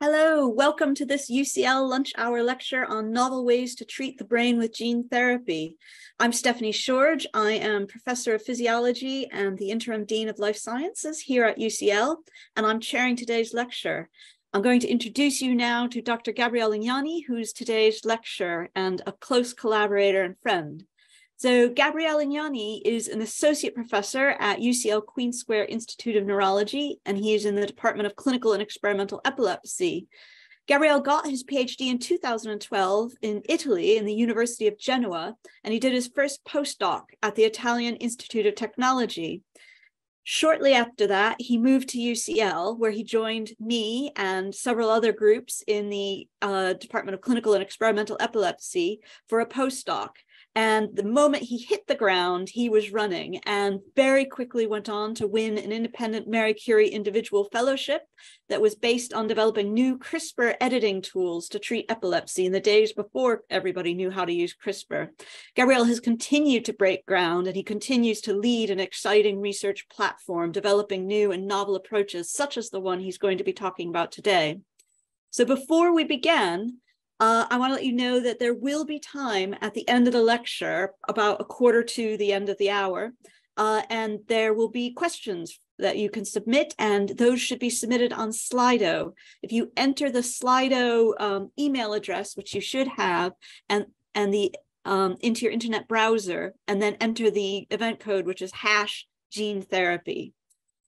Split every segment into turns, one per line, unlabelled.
Hello, welcome to this UCL lunch hour lecture on novel ways to treat the brain with gene therapy. I'm Stephanie Shorge. I am professor of physiology and the interim dean of life sciences here at UCL, and I'm chairing today's lecture. I'm going to introduce you now to Dr. Gabriele Lignani, who's today's lecturer and a close collaborator and friend. So Gabriele Lignani is an associate professor at UCL Queen Square Institute of Neurology, and he is in the Department of Clinical and Experimental Epilepsy. Gabriele got his PhD in 2012 in Italy in the University of Genoa, and he did his first postdoc at the Italian Institute of Technology. Shortly after that, he moved to UCL, where he joined me and several other groups in the uh, Department of Clinical and Experimental Epilepsy for a postdoc. And the moment he hit the ground, he was running and very quickly went on to win an independent Marie Curie individual fellowship that was based on developing new CRISPR editing tools to treat epilepsy in the days before everybody knew how to use CRISPR. Gabriele has continued to break ground and he continues to lead an exciting research platform developing new and novel approaches, such as the one he's going to be talking about today. So before we begin, uh, I want to let you know that there will be time at the end of the lecture, about a quarter to the end of the hour, uh, and there will be questions that you can submit, and those should be submitted on Slido. If you enter the Slido um, email address, which you should have, and and the um, into your internet browser, and then enter the event code, which is hash gene therapy.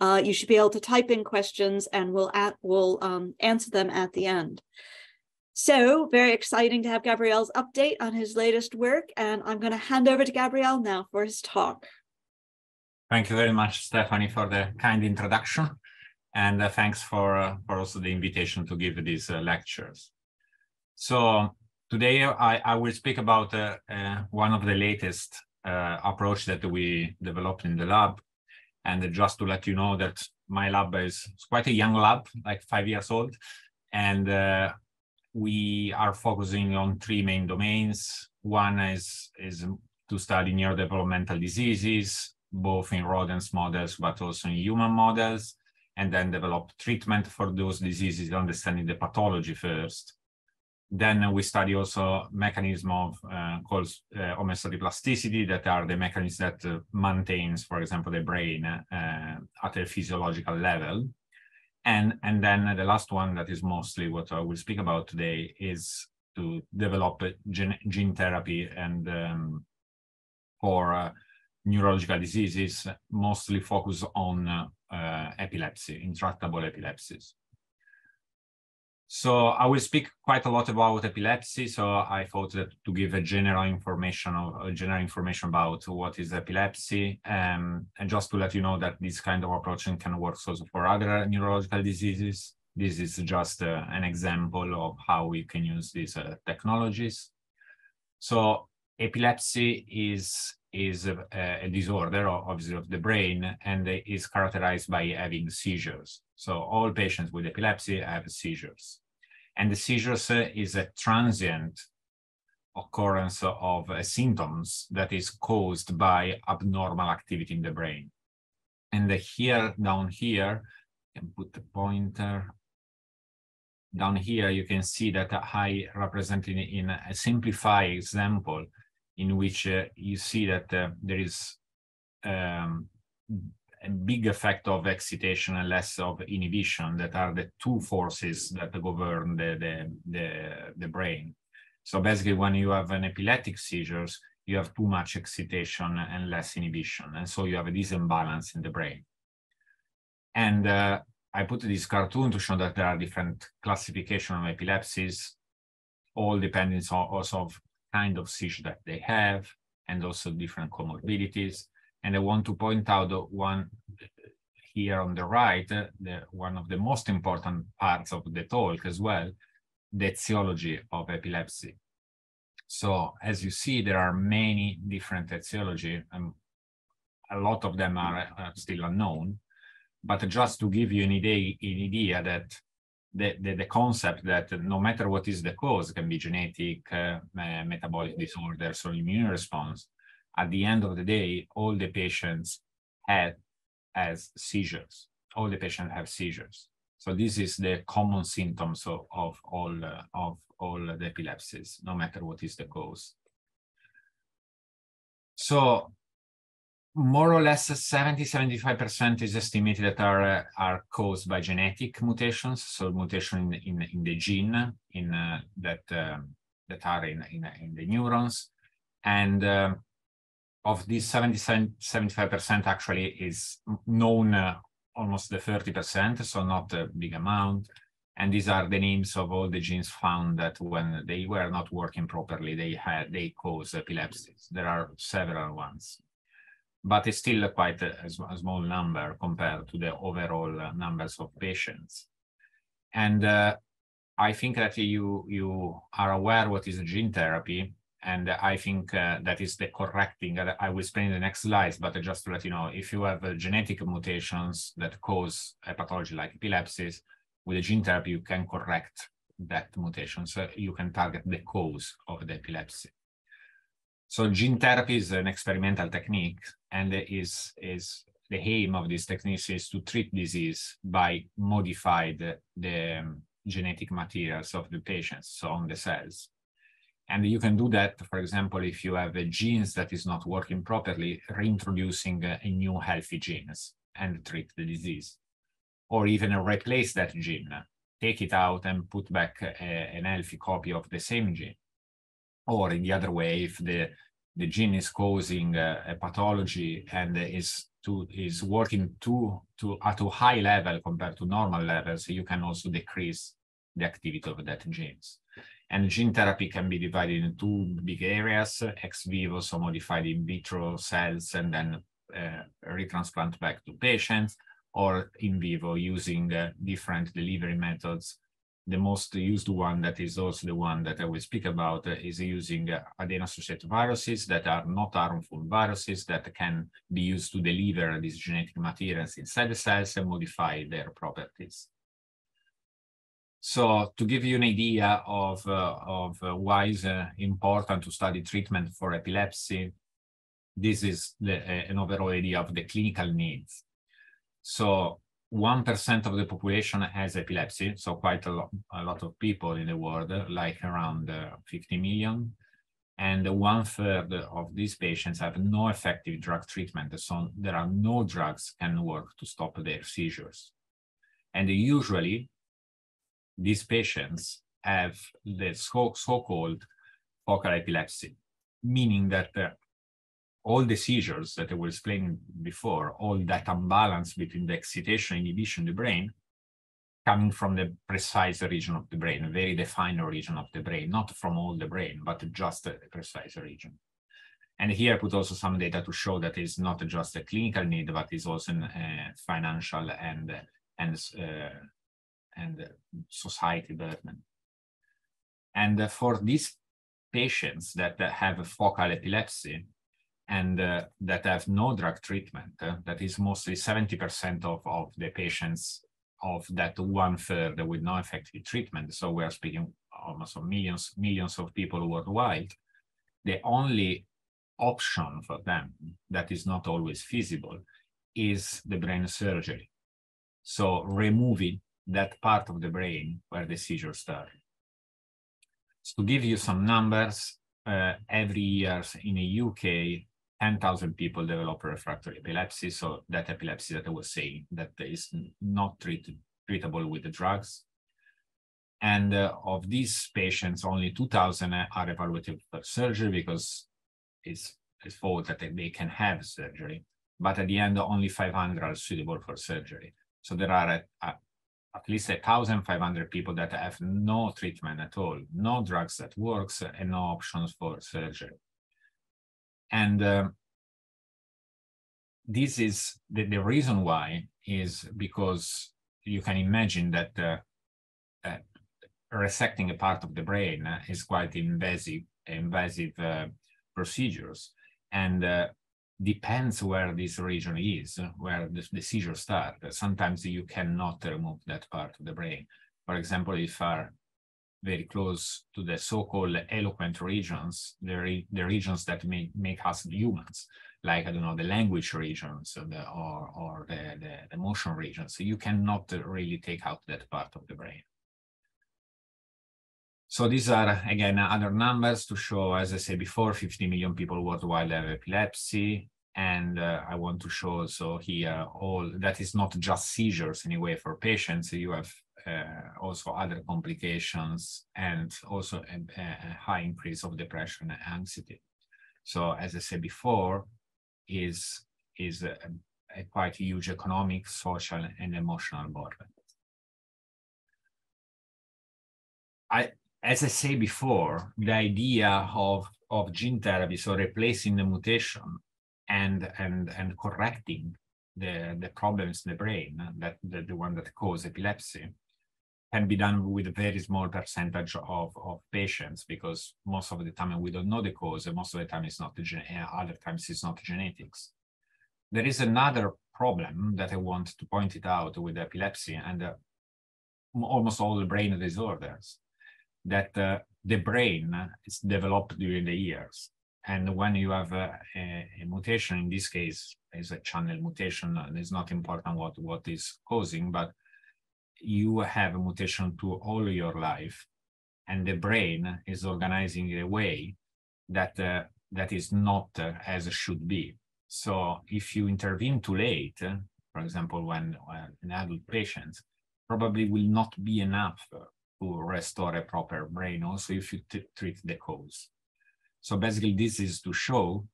Uh, you should be able to type in questions, and we'll at, we'll um, answer them at the end. So very exciting to have Gabriele's update on his latest work. And I'm going to hand over to Gabriele now for his talk.
Thank you very much, Stephanie, for the kind introduction. And uh, thanks for, uh, for also the invitation to give these uh, lectures. So today I, I will speak about uh, uh, one of the latest uh, approach that we developed in the lab. And just to let you know that my lab is quite a young lab, like five years old. And we are focusing on three main domains. One is, is to study neurodevelopmental diseases, both in rodents models, but also in human models, and then develop treatment for those diseases, understanding the pathology first. Then we study also mechanism of uh, called uh, plasticity that are the mechanisms that uh, maintains, for example, the brain uh, at a physiological level. And, and then the last one that is mostly what I will speak about today is to develop gene, gene therapy and um, for uh, neurological diseases, mostly focus on uh, epilepsy, intractable epilepsies. So I will speak quite a lot about epilepsy. So I thought that to give a general information of general information about what is epilepsy, um, and just to let you know that this kind of approach can work also for other neurological diseases. This is just uh, an example of how we can use these uh, technologies. So epilepsy is is a, a, disorder, obviously, of the brain, and is characterized by having seizures. So all patients with epilepsy have seizures. And the seizures is a transient occurrence of uh, symptoms that is caused by abnormal activity in the brain. And here, down here, can put the pointer. Down here, you can see that I represented in a simplified example in which uh, you see that uh, there is um, a big effect of excitation and less of inhibition that are the two forces that govern the, the, the, the brain. So basically, when you have an epileptic seizures, you have too much excitation and less inhibition. And so you have a disimbalance in the brain. And uh, I put this cartoon to show that there are different classification of epilepsies, all depending on also of kind of seizure that they have, and also different comorbidities. And I want to point out one here on the right, uh, the, one of the most important parts of the talk as well, the etiology of epilepsy. So as you see, there are many different etiology, and a lot of them are, are still unknown. But just to give you an idea, an idea that the, the, the, concept that no matter what is the cause, can be genetic, uh, metabolic disorders, or immune response, at the end of the day, all the patients have as seizures. All the patients have seizures. So this is the common symptoms of, of all uh, of all the epilepsies, no matter what is the cause. So more or less 70 75% is estimated that are uh, are caused by genetic mutations so mutation in in, in the gene in uh, that um, that are in, in in the neurons. And uh, of these 70 75% actually is known uh, almost the 30% so not a big amount. And these are the names of all the genes found that when they were not working properly they had they cause epilepsies. There are several ones but it's still quite a, a, small number compared to the overall uh, numbers of patients. And uh, I think that you you are aware what is gene therapy, and I think uh, that is the correct thing. I will explain in the next slides, but just to let you know, if you have uh, genetic mutations that cause a pathology like epilepsy, with the gene therapy you can correct that mutation, so you can target the cause of the epilepsy. So gene therapy is an experimental technique and is, is the aim of this technique is to treat disease by modify the, the um, genetic materials of the patients, so on the cells. And you can do that, for example, if you have a genes that is not working properly, reintroducing a, a new healthy genes and treat the disease. Or even replace that gene, take it out and put back a, an healthy copy of the same gene or in the other way, if the the gene is causing a, a pathology and is to is working too to at a high level compared to normal levels, you can also decrease the activity of that genes. And gene therapy can be divided in two big areas, ex vivo, so modified in vitro cells, and then uh, retransplant back to patients, or in vivo using uh, different delivery methods the most used one that is also the one that I will speak about uh, is using uh, adeno-associated viruses that are not harmful viruses that can be used to deliver these genetic materials inside the cells and modify their properties. So to give you an idea of, uh, of uh, why it's uh, important to study treatment for epilepsy, this is the, uh, an overall idea of the clinical needs. So 1% of the population has epilepsy, so quite a lot, a lot of people in the world, like around uh, 50 million. And one third of these patients have no effective drug treatment. So there are no drugs can work to stop their seizures. And usually these patients have the so-called focal epilepsy, meaning that uh, all the seizures that I was explaining before, all that imbalance between the excitation inhibition in the brain, coming from the precise region of the brain, a very defined region of the brain, not from all the brain, but just a precise region. And here I put also some data to show that it's not just a clinical need, but it's also a financial and and uh, and society burden. And for these patients that have focal epilepsy, and uh, that have no drug treatment. Uh, that is mostly 70% of, of the patients of that one third with no effective treatment. So we're speaking almost of millions, millions of people worldwide. The only option for them that is not always feasible is the brain surgery. So removing that part of the brain where the seizures start. So to give you some numbers, uh, every year in the UK, 10,000 people develop refractory epilepsy. So that epilepsy that I was saying that is not treatable with the drugs. And uh, of these patients, only 2,000 are evaluated for surgery because it's, it's thought that they can have surgery. But at the end, only 500 are suitable for surgery. So there are a, a, at least 1,500 people that have no treatment at all, no drugs that works, and no options for surgery. And uh, this is the, the reason why is because you can imagine that uh, uh, resecting a part of the brain is quite invasive, invasive uh, procedures. And uh, depends where this region is, where the, the seizure starts. Sometimes you cannot remove that part of the brain. For example, if are very close to the so-called eloquent regions, the, re the regions that make, make us humans, like I don't know the language regions or the, or, or the, the, the motion regions. So you cannot really take out that part of the brain. So these are, again, other numbers to show, as I said before, 50 million people worldwide have epilepsy. And uh, I want to show also here all that is not just seizures anyway for patients. You have Uh, also other complications and also a, a, high increase of depression and anxiety. So as I said before, is is a, a quite huge economic, social, and emotional burden. I as I say before, the idea of, of gene therapy, so replacing the mutation and and and correcting the, the problems in the brain, that the, the one that cause epilepsy, can be done with a very small percentage of, of patients because most of the time we don't know the cause, and most of the time it's not the other times it's not genetics. There is another problem that I want to point it out with epilepsy and uh, almost all the brain disorders that uh, the brain is developed during the years. And when you have a, a, a mutation, in this case, is a channel mutation, and it's not important what, what is causing, but you have a mutation to all your life, and the brain is organizing in a way that uh, that is not uh, as it should be. So if you intervene too late, for example, when, when an adult patient, probably will not be enough to restore a proper brain also if you treat the cause. So basically this is to show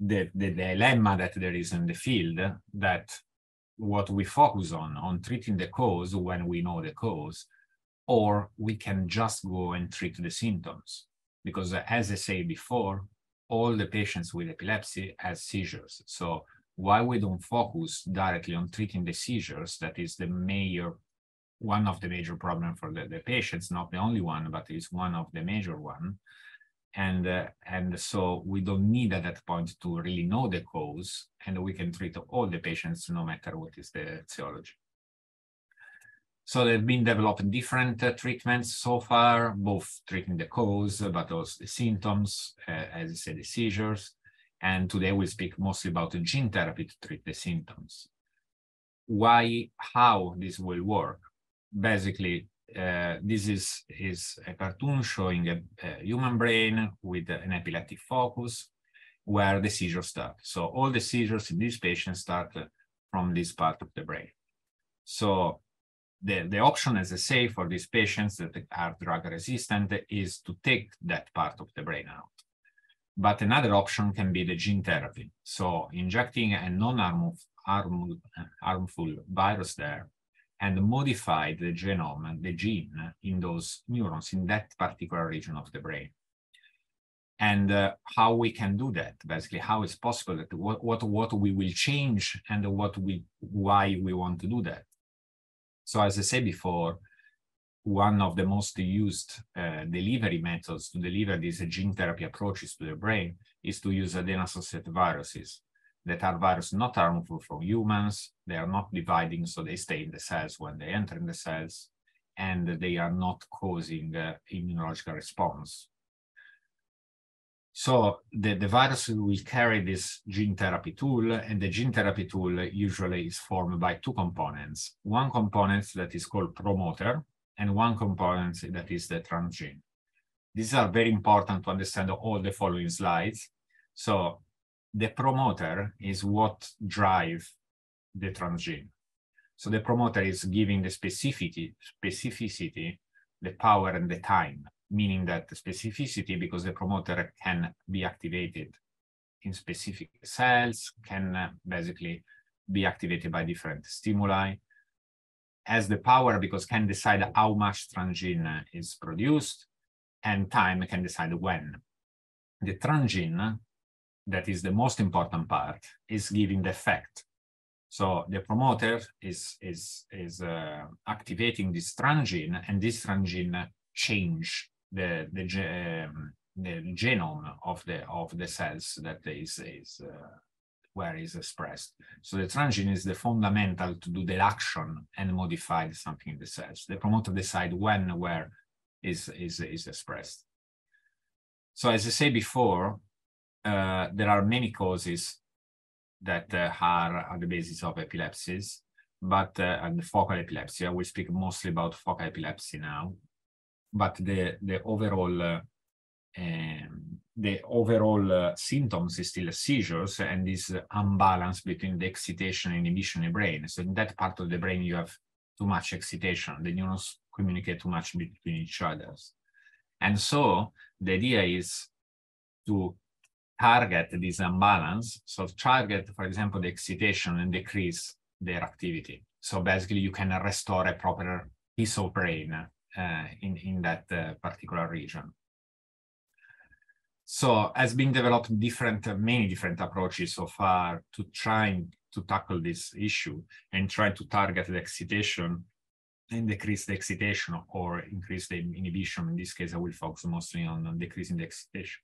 the, the dilemma that there is in the field that what we focus on, on treating the cause when we know the cause, or we can just go and treat the symptoms. Because uh, as I say before, all the patients with epilepsy have seizures. So why we don't focus directly on treating the seizures, that is the major one of the major problem for the, the patients, not the only one, but is one of the major one. And, uh, and so we don't need at that point to really know the cause, and we can treat all the patients no matter what is the etiology. So there have been developed different uh, treatments so far, both treating the cause, but also the symptoms, uh, as I said, the seizures. And today we speak mostly about the gene therapy to treat the symptoms. Why, how this will work? basically uh, this is, is a cartoon showing a, a, human brain with an epileptic focus where the seizures start. So all the seizures in these patients start from this part of the brain. So the, the option, as I say, for these patients that are drug resistant is to take that part of the brain out. But another option can be the gene therapy. So injecting a non-harmful harmful virus there and modify the genome, the gene in those neurons in that particular region of the brain. And uh, how we can do that, basically, how it's possible that what, what, what we will change and what we, why we want to do that. So as I said before, one of the most used uh, delivery methods to deliver these gene therapy approaches to the brain is to use adeno-associated viruses that are viruses not harmful for humans. They are not dividing, so they stay in the cells when they enter in the cells, and they are not causing uh, immunological response. So the, the virus will carry this gene therapy tool, and the gene therapy tool usually is formed by two components. One component that is called promoter, and one component that is the transgene. These are very important to understand all the following slides. So the promoter is what drive the transgene. So the promoter is giving the specificity, specificity, the power and the time, meaning that the specificity, because the promoter can be activated in specific cells, can uh, basically be activated by different stimuli, has the power because can decide how much transgene is produced, and time can decide when. The transgene that is the most important part, is giving the effect. So the promoter is is is uh, activating this transgene, and this transgene change the the, um, the genome of the of the cells that is is uh, where is expressed. So the transgene is the fundamental to do the action and modify something in the cells. The promoter decide when where is is is expressed. So as I say before, uh, there are many causes that uh, are at the basis of epilepsies, but uh, and focal epilepsy. I will speak mostly about focal epilepsy now, but the the overall uh, um, the overall uh, symptoms is still seizures and this unbalance between the excitation and inhibition in the brain. So in that part of the brain, you have too much excitation. The neurons communicate too much between each other. And so the idea is to target this imbalance. So target, for example, the excitation and decrease their activity. So basically you can restore a proper piece of brain uh, in, in that uh, particular region. So has been developed different, many different approaches so far to trying to tackle this issue and try to target the excitation and decrease the excitation or increase the inhibition. In this case, I will focus mostly on decreasing the excitation.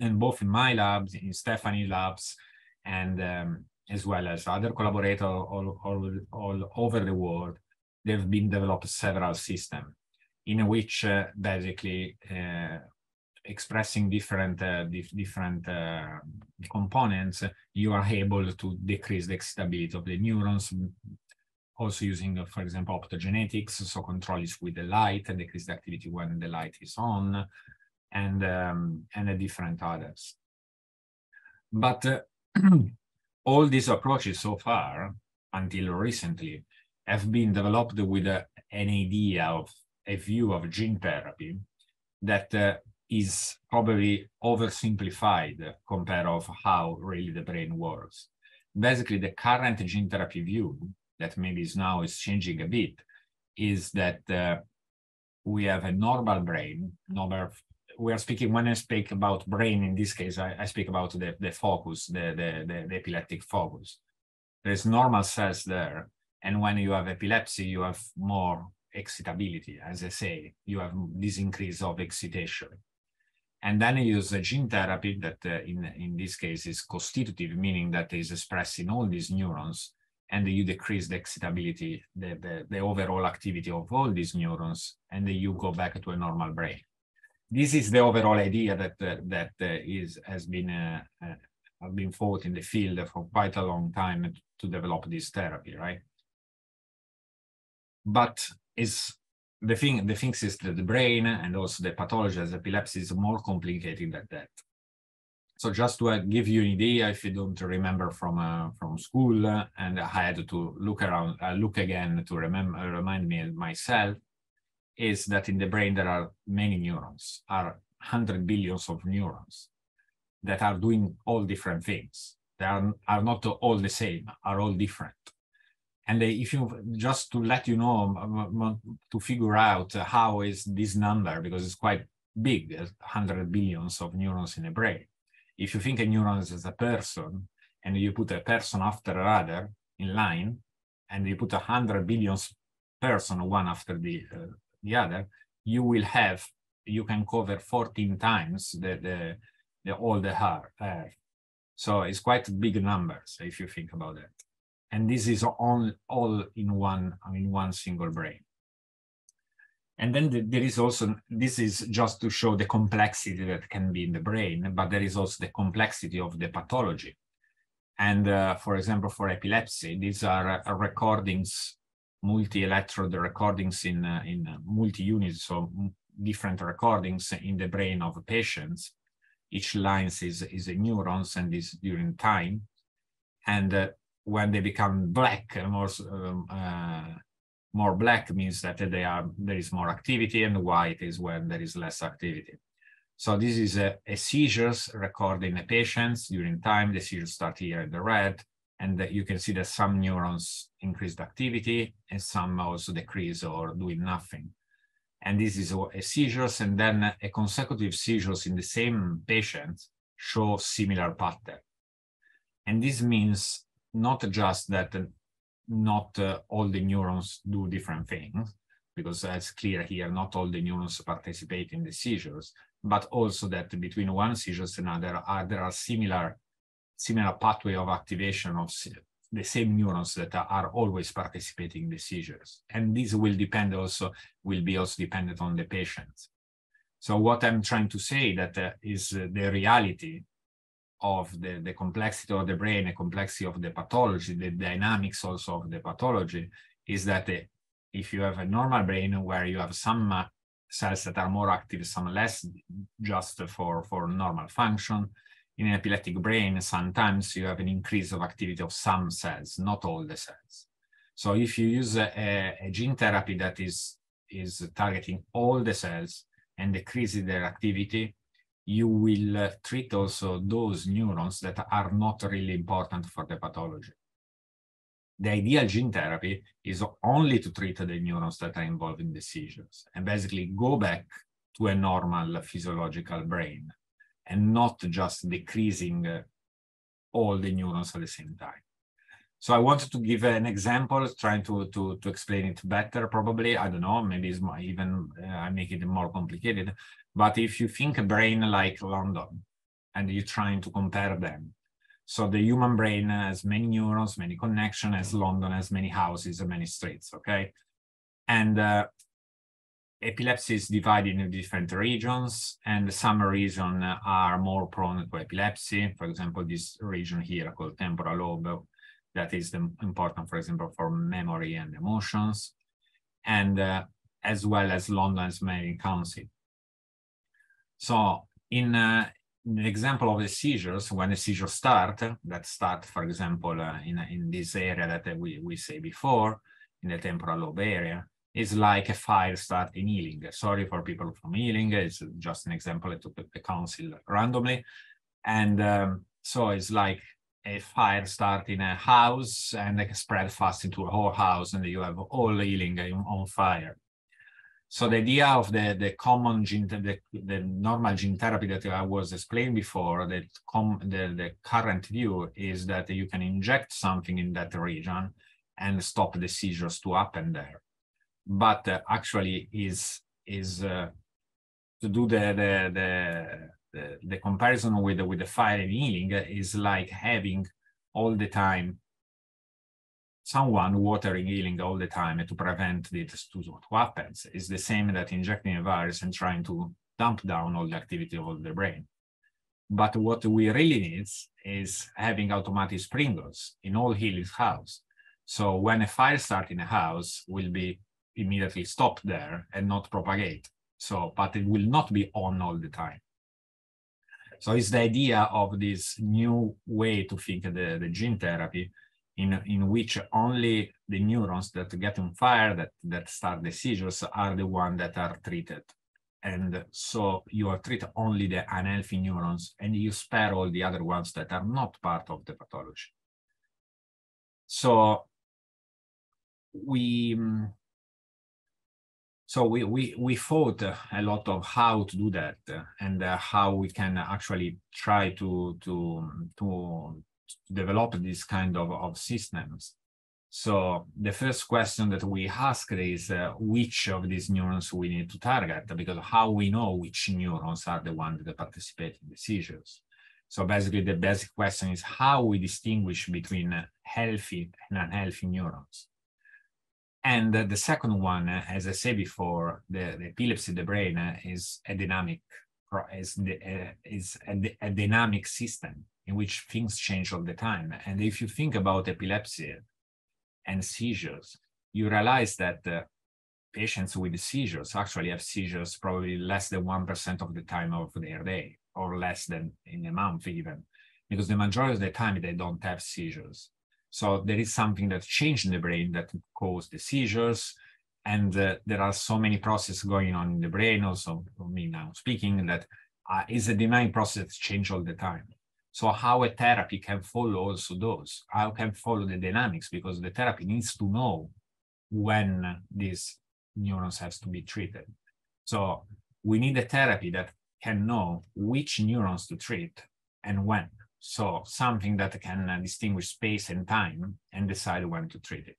And both in my labs, in Stephanie labs, and um, as well as other collaborators all, all, all over the world, they've been developed several systems in which uh, basically uh, expressing different uh, dif different uh, components, you are able to decrease the excitability of the neurons, also using, uh, for example, optogenetics, so control is with the light and decrease the activity when the light is on, and, um, and different others. But uh, all these approaches so far, until recently, have been developed with uh, an idea of a view of gene therapy that uh, is probably oversimplified compared of how really the brain works. Basically, the current gene therapy view that maybe is now is changing a bit is that uh, we have a normal brain, normal we are speaking when I speak about brain in this case, I, I speak about the, the focus, the, the, the, the epileptic focus. There's normal cells there. And when you have epilepsy, you have more excitability, as I say, you have this increase of excitation. And then you use a gene therapy that uh, in, in this case is constitutive, meaning that is expressed in all these neurons, and you decrease the excitability, the, the, the overall activity of all these neurons, and then you go back to a normal brain. This is the overall idea that uh, that uh, is has been uh, uh, been fought in the field for quite a long time to develop this therapy, right? But is the thing the thing is that the brain and also the pathology as epilepsy is more complicated than that. So just to give you an idea, if you don't remember from uh, from school, uh, and I had to look around, uh, look again to remember, remind me myself, is that in the brain there are many neurons, are hundred billions of neurons that are doing all different things. They are, are not all the same, are all different. And if you just to let you know, to figure out how is this number, because it's quite big, 100 billions of neurons in a brain. If you think a neuron is a person, and you put a person after another in line, and you put 100 billions person one after the, uh, the other, you will have, you can cover 14 times the, the, the all the hair. So it's quite big numbers if you think about that. And this is all, all in one in one single brain. And then the, there is also this is just to show the complexity that can be in the brain but there is also the complexity of the pathology. And uh, for example for epilepsy these are uh, recordings multi-electrode recordings in uh, in multi-units so different recordings in the brain of patients each line is is a neurons and is during time and uh, when they become black, more um, uh, more black means that they are there is more activity, and white is when there is less activity. So this is a, a seizures recorded in the patients during time. The seizures start here in the red, and you can see that some neurons increased activity and some also decrease or doing nothing. And this is a seizures, and then a consecutive seizures in the same patient show similar pattern. And this means not just that not uh, all the neurons do different things, because that's clear here, not all the neurons participate in the seizures, but also that between one seizures and another, are, there are similar, similar pathway of activation of the same neurons that are always participating in the seizures. And this will depend also, will be also dependent on the patient. So what I'm trying to say that uh, is uh, the reality of the, the complexity of the brain, the complexity of the pathology, the dynamics also of the pathology, is that the, if you have a normal brain where you have some uh, cells that are more active, some less, just for, for normal function, in an epileptic brain, sometimes you have an increase of activity of some cells, not all the cells. So if you use a, a gene therapy that is, is targeting all the cells and decreases their activity, you will uh, treat also those neurons that are not really important for the pathology. The ideal gene therapy is only to treat the neurons that are involved in the seizures and basically go back to a normal physiological brain and not just decreasing uh, all the neurons at the same time. So I wanted to give an example, trying to, to, to explain it better, probably. I don't know, maybe it's even uh, I make it more complicated. But if you think a brain like London and you're trying to compare them, so the human brain has many neurons, many connections, as London has many houses and many streets, okay? And uh, epilepsy is divided into different regions, and some regions are more prone to epilepsy. For example, this region here called temporal lobe, that is important, for example, for memory and emotions, and uh, as well as London's main council. So in, uh, in, the example of the seizures, when the seizures start, that start, for example, uh, in, in this area that we, we say before, in the temporal lobe area, is like a fire start in Ealing. Sorry for people from Ealing, it's just an example I took the council randomly. And um, so it's like a fire start in a house and it spread fast into a whole house and you have all Ealing on fire. So the idea of the, the common gene, the, the normal gene therapy that I was explaining before, com, the, the current view is that you can inject something in that region and stop the seizures to happen there. But uh, actually is is uh, to do the the, the the, the comparison with the, with the fire and Ealing is like having all the time someone watering healing all the time to prevent this to, to happen. is the same that injecting a virus and trying to dump down all the activity of the brain. But what we really need is having automatic sprinklers in all Ealing's house. So when a fire starts in a house, will be immediately stop there and not propagate. So, but it will not be on all the time. So it's the idea of this new way to think the, the gene therapy in, in which only the neurons that get on fire, that, that start the seizures, are the ones that are treated. And so you are treat only the unhealthy neurons and you spare all the other ones that are not part of the pathology. So we mm, so we, we, we thought a lot of how to do that and uh, how we can actually try to, to, to develop this kind of, of systems. So the first question that we ask is uh, which of these neurons we need to target, because how we know which neurons are the ones that participate in the seizures. So basically the basic question is how we distinguish between healthy and unhealthy neurons. And the second one, uh, as I said before, the, the epilepsy, the brain uh, is a dynamic, is, uh, is a, a, dynamic system in which things change all the time. And if you think about epilepsy and seizures, you realize that uh, patients with seizures actually have seizures probably less than 1% of the time of their day, or less than in a month even, because the majority of the time they don't have seizures. So there is something that changed in the brain that caused the seizures. And uh, there are so many processes going on in the brain, also for me now speaking, that uh, is a demanding process that change all the time. So how a therapy can follow also those, how can follow the dynamics, because the therapy needs to know when these neurons has to be treated. So we need a therapy that can know which neurons to treat and when. So something that can uh, distinguish space and time and decide when to treat it.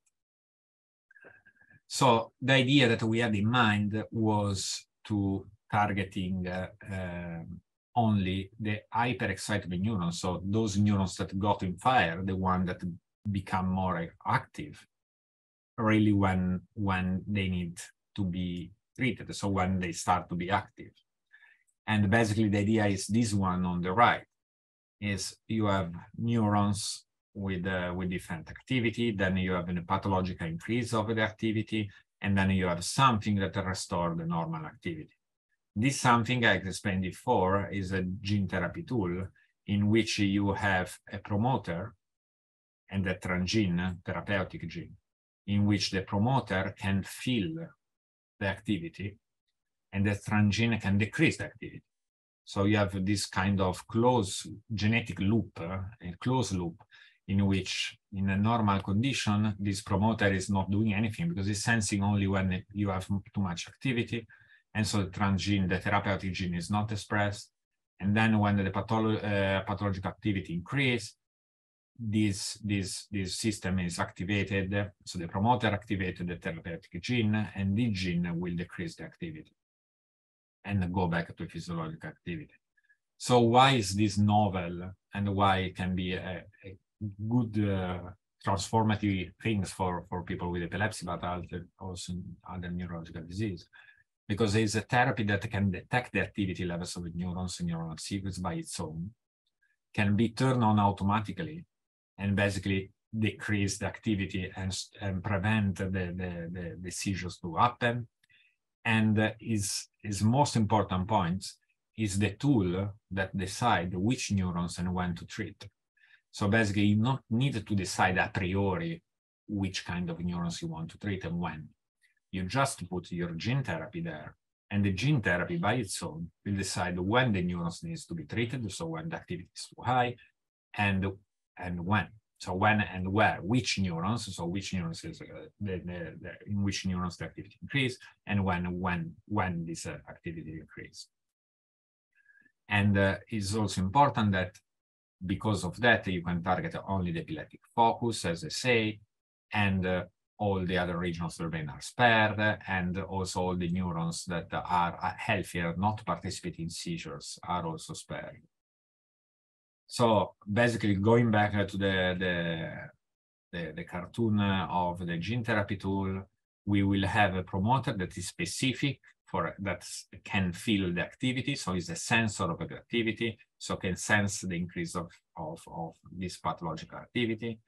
So the idea that we had in mind was to targeting uh, uh, only the hyperexcitable neurons, so those neurons that got in fire, the one that become more active, really when when they need to be treated, so when they start to be active. And basically the idea is this one on the right, is you have neurons with uh, with different activity, then you have a pathological increase of the activity, and then you have something that restore the normal activity. This something I explained before is a gene therapy tool in which you have a promoter and a transgene, therapeutic gene, in which the promoter can fill the activity and the transgene can decrease the activity. So you have this kind of closed genetic loop, uh, a closed loop, in which in a normal condition, this promoter is not doing anything because it's sensing only when you have too much activity. And so the transgene, the therapeutic gene is not expressed. And then when the patholo uh, pathological activity increase, this, this, this system is activated. So the promoter activated the therapeutic gene and the gene will decrease the activity and go back to physiological activity. So why is this novel and why it can be a, a good uh, transformative things for, for people with epilepsy, but also other neurological disease? Because it's a therapy that can detect the activity levels of neurons and neuronal sequence by its own, can be turned on automatically, and basically decrease the activity and, and prevent the, the, the, the seizures to happen and is is most important point is the tool that decide which neurons and when to treat. So basically, you not need to decide a priori which kind of neurons you want to treat and when. You just put your gene therapy there, and the gene therapy by its own will decide when the neurons needs to be treated, so when the activity is too high, and and when. So when and where, which neurons, so which neurons is uh, the, the, the, in which neurons the activity increase, and when when when this uh, activity increase. And uh, it's also important that because of that, you can target only the epileptic focus, as I say, and uh, all the other regions of brain are spared, and also all the neurons that are healthier, not participating in seizures, are also spared. So basically, going back uh, to the, the, the, the cartoon uh, of the gene therapy tool, we will have a promoter that is specific for that can feel the activity. So it's a sensor of the activity, so can sense the increase of, of, of this pathological activity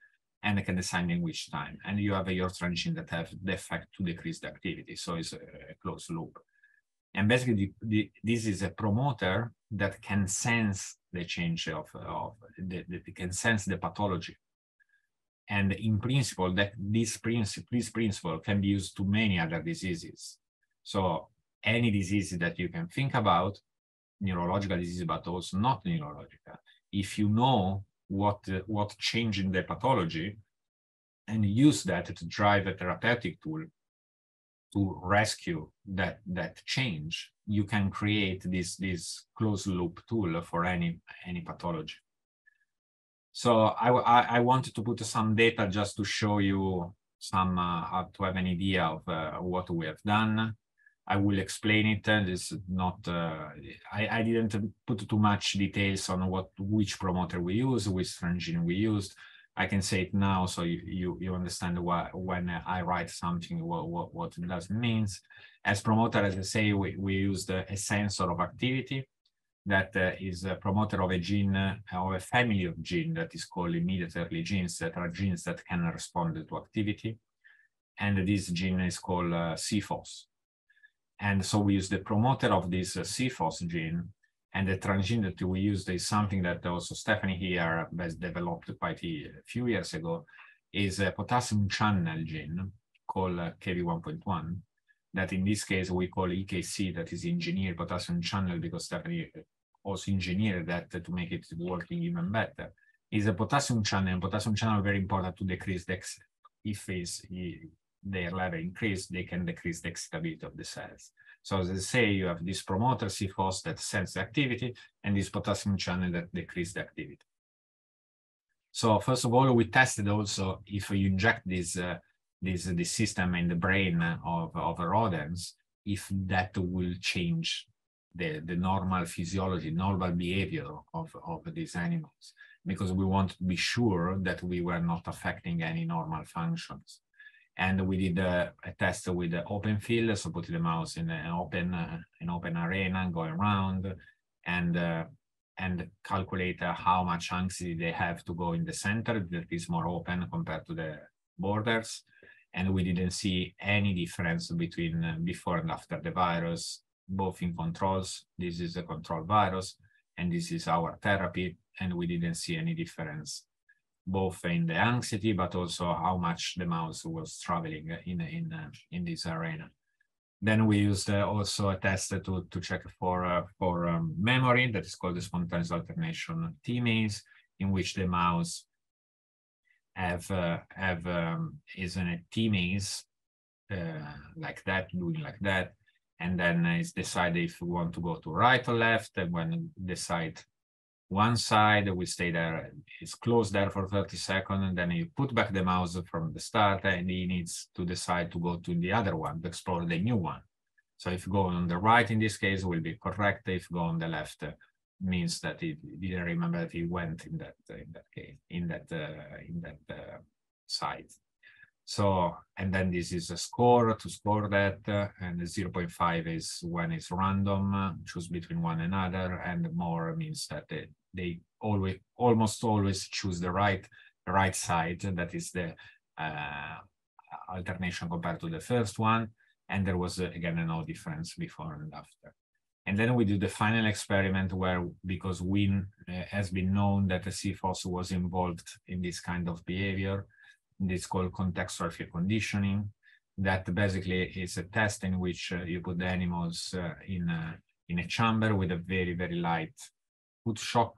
and it can decide in which time. And you have a your transgene that have the effect to decrease the activity. So it's a closed loop. And basically, the, the, this is a promoter that can sense the change of, of the, the, can sense the pathology. And in principle, that this principle, this principle can be used to many other diseases. So any disease that you can think about, neurological disease, but also not neurological, if you know what what change in the pathology and use that to drive a therapeutic tool to rescue that that change, you can create this this closed loop tool for any any pathology. So I, I, I wanted to put some data just to show you some uh, to have an idea of uh, what we have done. I will explain it. This is not. Uh, I, I didn't put too much details on what which promoter we use, which transgene we used. I can say it now so you, you, you understand what, when I write something, what, what, what does means. As promoter, as I say, we, we use the, a sensor of activity that uh, is a promoter of a gene uh, of a family of gene that is called immediate early genes that are genes that can respond to activity. And this gene is called uh, CFOS. And so we use the promoter of this uh, CFOS gene and the transgene that we used is something that also Stephanie here has developed quite a few years ago, is a potassium channel gene called KV1.1 that in this case we call EKC, that is engineered potassium channel because Stephanie also engineered that to make it working even better. Is a potassium channel, and potassium channel very important to decrease the if is eh, their level increase, they can decrease the excitability of the cells. So as I say, you have this promoter CFOS that sends the activity and this potassium channel that decreases the activity. So first of all, we tested also if you inject this, uh, this, this system in the brain of, of rodents, if that will change the, the normal physiology, normal behavior of, of these animals, because we want to be sure that we were not affecting any normal functions and we did a, a test with the open field, so put the mouse in an open uh, an open arena, and going around, and uh, and calculate uh, how much anxiety they have to go in the center that is more open compared to the borders. And we didn't see any difference between uh, before and after the virus, both in controls. This is a control virus, and this is our therapy. And we didn't see any difference both in the anxiety, but also how much the mouse was traveling in, in, uh, in this arena. Then we used uh, also a test to, to check for, uh, for um, memory that is called the spontaneous alternation T-maze, in which the mouse have, have um, is in a T-maze like that, doing like that, and then it's decided if we want to go to right or left, and when decide one side will stay there, it's closed there for 30 seconds, and then you put back the mouse from the start, and he needs to decide to go to the other one, to explore the new one. So if you go on the right, in this case, will be correct. If go on the left, uh, means that he didn't remember that he went in that in that case in that uh, in that uh, site. So, and then this is a score to score that, uh, and 0.5 is when it's random, uh, choose between one another, and more means that they, they always, almost always choose the right, right side, that is the uh, alternation compared to the first one, and there was, again, no difference before and after. And then we do the final experiment where, because we uh, has been known that the CFOS was involved in this kind of behavior, this called contextual fear conditioning. That basically is a test in which uh, you put the animals uh, in, a, in a chamber with a very, very light food shock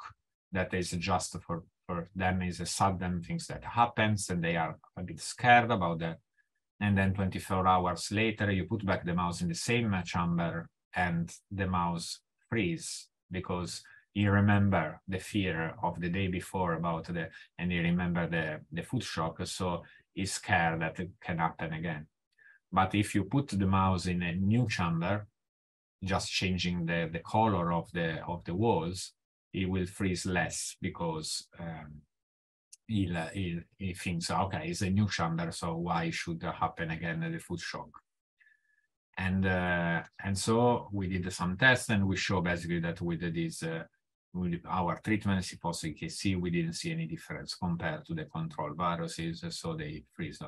that is just for, for them is a sudden things that happens and they are a bit scared about that. And then 24 hours later, you put back the mouse in the same chamber and the mouse freeze because you remember the fear of the day before about the and you remember the the food shock so he's scared that it can happen again. But if you put the mouse in a new chamber just changing the the color of the of the walls it will freeze less because um, he, he, he thinks okay it's a new chamber so why should happen again the food shock? And uh, and so we did some tests and we show basically that with this uh, our treatment see we didn't see any difference compared to the control viruses, so they freeze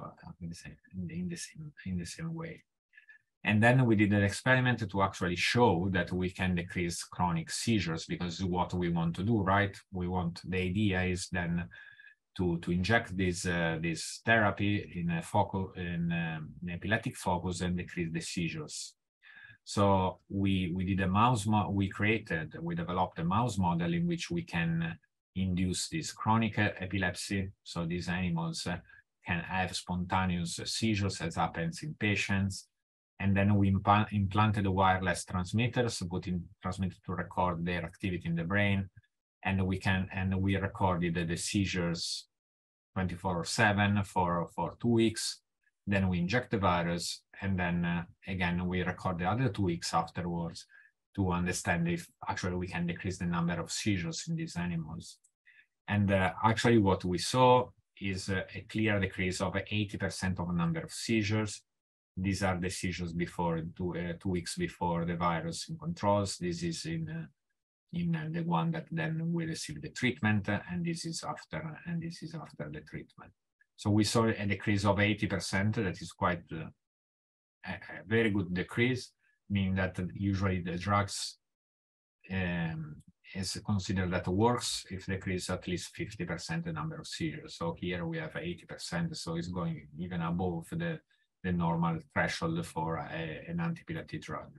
in the same in the same in the same way. And then we did an experiment to actually show that we can decrease chronic seizures because what we want to do, right? We want the idea is then to to inject this uh, this therapy in a focal in, um, in epileptic focus and decrease the seizures. So we we did a mouse we created we developed a mouse model in which we can induce this chronic epilepsy. So these animals uh, can have spontaneous seizures as happens in patients. And then we impl implanted wireless transmitters, put in transmitter to record their activity in the brain. And we can and we recorded the seizures 24 7 for, for two weeks. Then we inject the virus and then uh, again we record the other two weeks afterwards to understand if actually we can decrease the number of seizures in these animals. And uh, actually what we saw is uh, a clear decrease of 80% of the number of seizures. These are the seizures before two, uh, two weeks before the virus in controls. This is in uh, in uh, the one that then we receive the treatment, and this is after and this is after the treatment. So we saw a decrease of 80%. That is quite a, very good decrease, meaning that usually the drugs um, is considered that works if decrease at least 50% the number of seizures. So here we have 80%, so it's going even above the, the normal threshold for a, an anti-epileptic drug.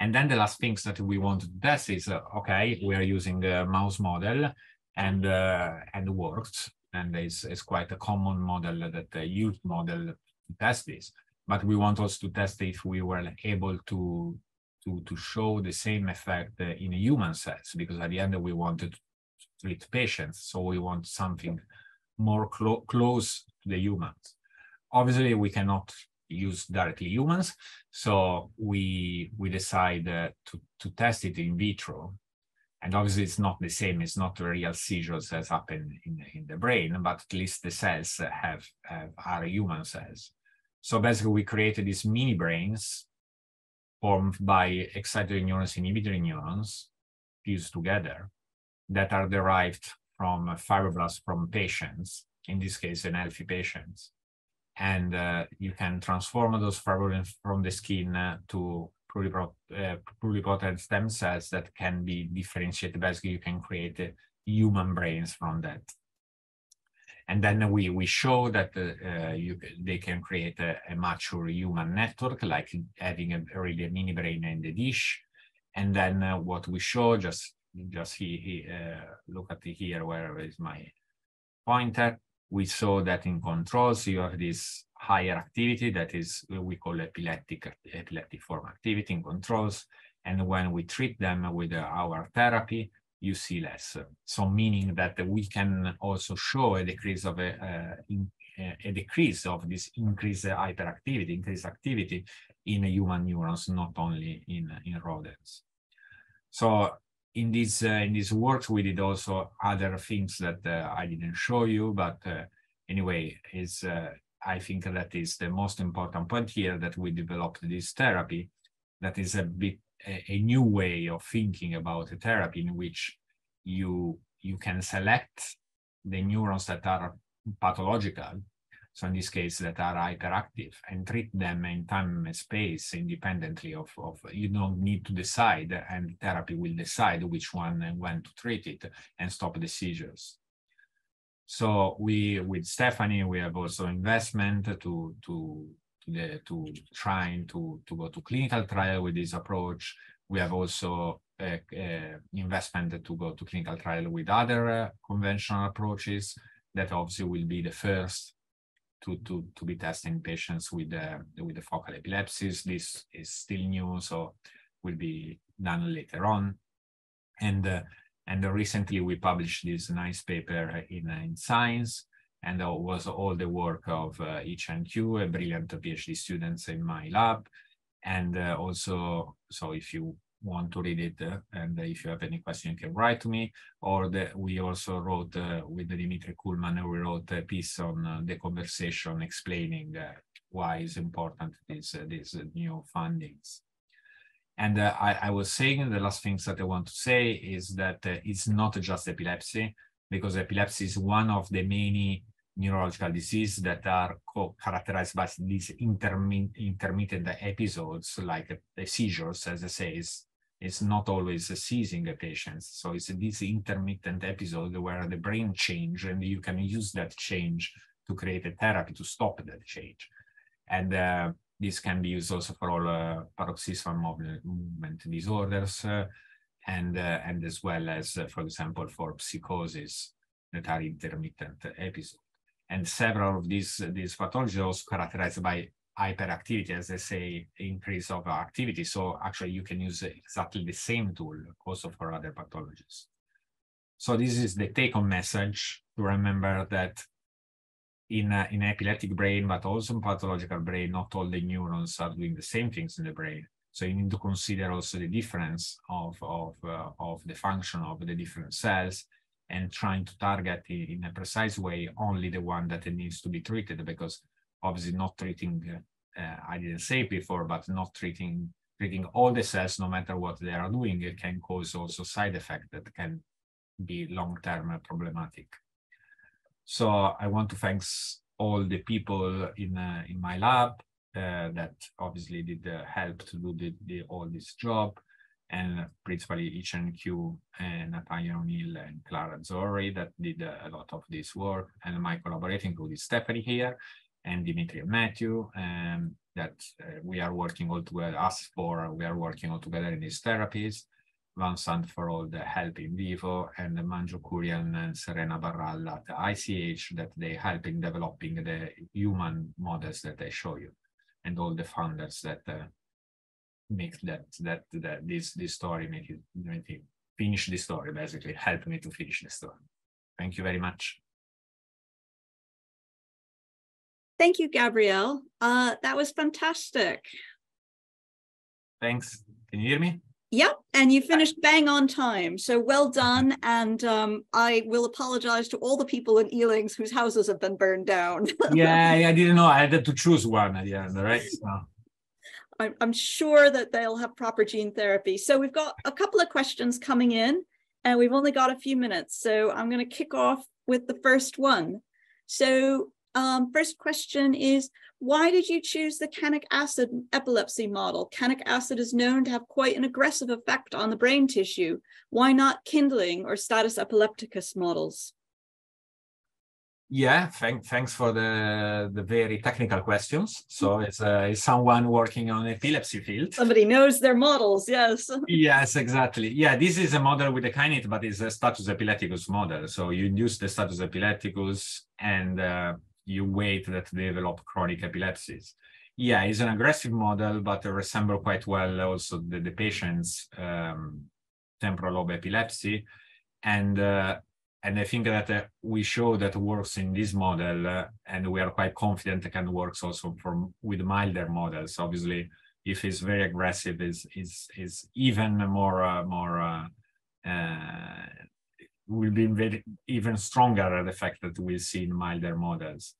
And then the last things that we want to test is, uh, okay, we are using the mouse model and uh, and works, and it's, it's quite a common model that the youth model test this but we want also to test if we were able to to, to show the same effect in human cells, because at the end we wanted to treat patients, so we want something more clo close to the humans. Obviously, we cannot use directly humans, so we we decide uh, to to test it in vitro. And obviously, it's not the same. It's not real seizures as happen in in the brain, but at least the cells have, have are human cells. So basically, we created these mini brains formed by excitatory neurons, inhibitory neurons, fused together that are derived from fibroblasts from patients, in this case, in healthy patients. And uh, you can transform those fibroblasts from the skin uh, to pluripotent stem cells that can be differentiated. Basically, you can create human brains from that. And then we we show that uh, you they can create a, a, mature human network like having a really a mini brain in the dish. And then uh, what we show just just he, he uh, look at here where is my pointer we saw that in controls you have this higher activity that is we call epileptic epileptic form activity in controls and when we treat them with uh, our therapy you see less. So meaning that we can also show a decrease of a, uh, in, a decrease of this increased hyperactivity, increased activity in human neurons, not only in, in rodents. So in this uh, in this works, we did also other things that uh, I didn't show you, but uh, anyway, is uh, I think that is the most important point here that we developed this therapy that is a bit a, a new way of thinking about a therapy in which you you can select the neurons that are pathological so in this case that are hyperactive and treat them in time and space independently of, of you don't need to decide and therapy will decide which one and when to treat it and stop the seizures so we with stephanie we have also investment to to to the to trying to to go to clinical trial with this approach. We have also uh, uh, investment to go to clinical trial with other uh, conventional approaches that obviously will be the first to, to, to be testing patients with the, with the focal epilepsies. This is still new, so will be done later on. And, uh, and recently we published this nice paper in, in Science, and that was all the work of uh, Qiu, a brilliant PhD students in my lab, and uh, also, so if you want to read it, uh, and if you have any question, you can write to me. Or the, we also wrote uh, with Dimitri Kuhlmann, we wrote a piece on uh, the conversation explaining uh, why it's important these, uh, these new fundings. And I, I, was saying the last things that I want to say is that it's not just epilepsy, because epilepsy is one of the many neurological diseases that are characterized by these intermittent episodes like the seizures, as I say, is, is not always a seizing a patient. So it's this intermittent episode where the brain change and you can use that change to create a therapy to stop that change. And uh, this can be used also for all uh, paroxysmal movement disorders uh, and, uh, and as well as, uh, for example, for psychosis that are intermittent episodes and several of these these pathologies are also characterized by hyperactivity, as they say, increase of activity. So actually, you can use exactly the same tool also for other pathologies. So this is the take-home message to remember that in a, in epileptic brain, but also in pathological brain, not all the neurons are doing the same things in the brain. So you need to consider also the difference of of uh, of the function of the different cells and trying to target in a precise way only the one that needs to be treated because obviously not treating uh, i didn't say before but not treating treating all the cells no matter what they are doing it can cause also side effects that can be long-term problematic. So i want to thank all the people in uh, in my lab uh, that obviously did uh, help to do the, the, all this job and principally Qiu and Nathaniel O'Neill and Clara Zori that did a lot of this work, and my collaborating with Stephanie here and Dimitri and Matthew, um, that uh, we are working all together, us four, we are working all together in these therapies. Vincent for all the help in vivo and Manju Kurian and Serena Barral at the ICH that they help in developing the human models that I show you and all the founders that uh, make that that that this this story make it make it finish the story basically help me to finish the story thank you very much
thank you gabrielle uh that was fantastic
thanks can you hear me
Yep, and you finished bang on time. So well done. And um, I will apologize to all the people in Ealing's whose houses have been burned down.
yeah, I didn't know. I had to choose one at the end, right? So.
I'm sure that they'll have proper gene therapy. So we've got a couple of questions coming in and we've only got a few minutes. So I'm going to kick off with the first one. So um, first question is, why did you choose the canic acid epilepsy model? Canic acid is known to have quite an aggressive effect on the brain tissue. Why not kindling or status epilepticus models?
Yeah, thank, thanks for the the very technical questions. So it's, uh, it's someone working on epilepsy field.
Somebody knows their models, yes.
yes, exactly. Yeah, this is a model with a kinate, but it's a status epilepticus model. So you induce the status epilepticus and uh, you wait that develop chronic epilepsies. Yeah, it's an aggressive model, but resemble quite well also the, the patient's um, temporal lobe epilepsy. And uh, and I think that uh, we show that works in this model, uh, and we are quite confident it can work also from with milder models. Obviously, if it's very aggressive, is is is even more uh, more uh, uh, will be very, even stronger at the fact that we see in milder models.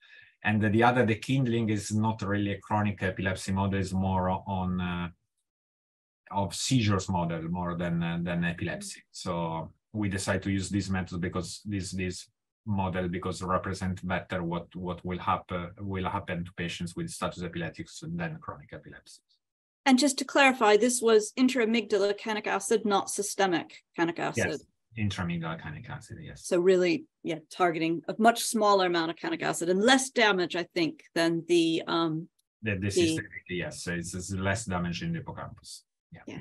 And the other, the kindling is not really a chronic epilepsy model; is more on uh, of seizures model more than than epilepsy. So we decide to use this method because this this model because represent better what what will happen will happen to patients with status epilepticus than chronic epilepsy.
And just to clarify, this was intraamygdala canic acid, not systemic canic acid.
Yes, intraamygdala canic acid, yes.
So really, yeah, targeting a much smaller amount of canic acid and less damage, I think, than the um
the, the, the yes. So it's, it's less damage in the hippocampus. Yeah.
yeah.